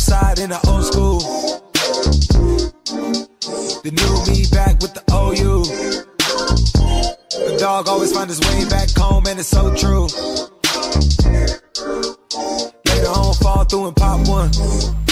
outside in the old school. The new me back with the OU. The dog always find his way back home, and it's so true. Later on, fall through and pop one.